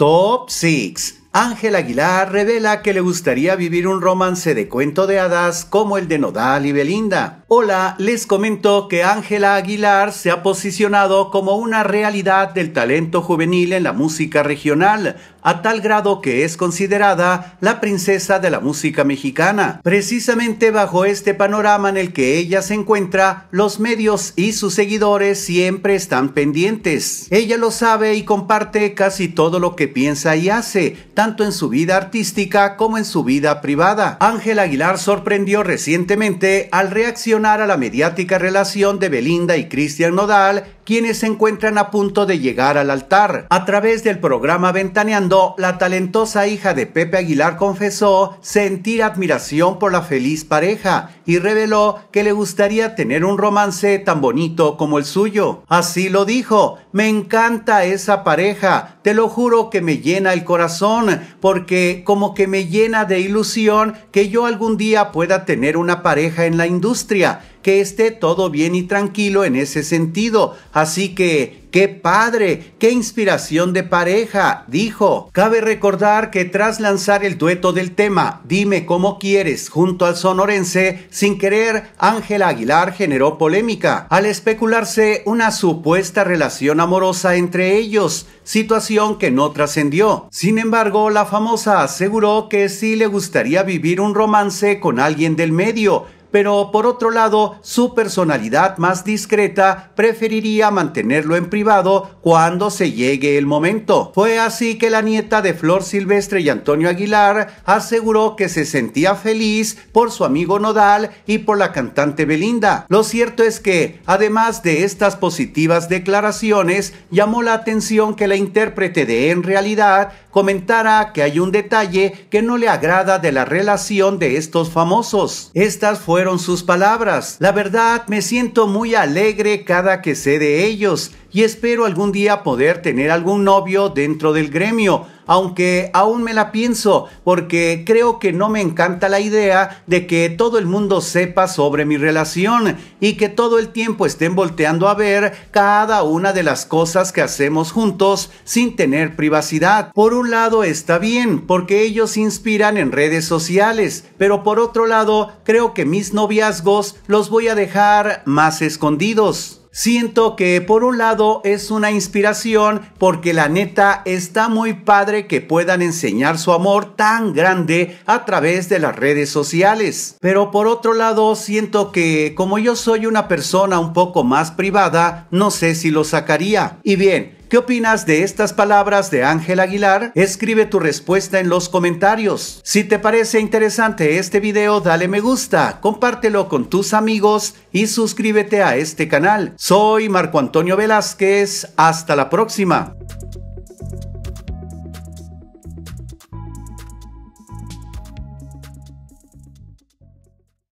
Top 6 Ángel Aguilar revela que le gustaría vivir un romance de cuento de hadas como el de Nodal y Belinda. Hola, les comento que Ángela Aguilar se ha posicionado como una realidad del talento juvenil en la música regional, a tal grado que es considerada la princesa de la música mexicana. Precisamente bajo este panorama en el que ella se encuentra, los medios y sus seguidores siempre están pendientes. Ella lo sabe y comparte casi todo lo que piensa y hace, tanto en su vida artística como en su vida privada. Ángel Aguilar sorprendió recientemente al reaccionar a la mediática relación de Belinda y Cristian Nodal, quienes se encuentran a punto de llegar al altar. A través del programa Ventaneando, la talentosa hija de Pepe Aguilar confesó sentir admiración por la feliz pareja y reveló que le gustaría tener un romance tan bonito como el suyo. Así lo dijo, me encanta esa pareja, te lo juro que me llena el corazón, porque como que me llena de ilusión que yo algún día pueda tener una pareja en la industria que esté todo bien y tranquilo en ese sentido. Así que, qué padre, qué inspiración de pareja, dijo. Cabe recordar que tras lanzar el dueto del tema Dime cómo quieres junto al sonorense, sin querer, Ángela Aguilar generó polémica al especularse una supuesta relación amorosa entre ellos, situación que no trascendió. Sin embargo, la famosa aseguró que sí le gustaría vivir un romance con alguien del medio, pero por otro lado, su personalidad más discreta preferiría mantenerlo en privado cuando se llegue el momento. Fue así que la nieta de Flor Silvestre y Antonio Aguilar aseguró que se sentía feliz por su amigo Nodal y por la cantante Belinda. Lo cierto es que, además de estas positivas declaraciones, llamó la atención que la intérprete de En realidad comentara que hay un detalle que no le agrada de la relación de estos famosos. Estas fueron fueron sus palabras. La verdad, me siento muy alegre cada que sé de ellos y espero algún día poder tener algún novio dentro del gremio, aunque aún me la pienso, porque creo que no me encanta la idea de que todo el mundo sepa sobre mi relación y que todo el tiempo estén volteando a ver cada una de las cosas que hacemos juntos sin tener privacidad. Por un lado está bien, porque ellos inspiran en redes sociales, pero por otro lado creo que mis noviazgos los voy a dejar más escondidos. Siento que por un lado es una inspiración porque la neta está muy padre que puedan enseñar su amor tan grande a través de las redes sociales. Pero por otro lado siento que como yo soy una persona un poco más privada, no sé si lo sacaría. Y bien, ¿Qué opinas de estas palabras de Ángel Aguilar? Escribe tu respuesta en los comentarios. Si te parece interesante este video, dale me gusta, compártelo con tus amigos y suscríbete a este canal. Soy Marco Antonio Velázquez. Hasta la próxima.